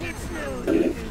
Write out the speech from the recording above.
It's no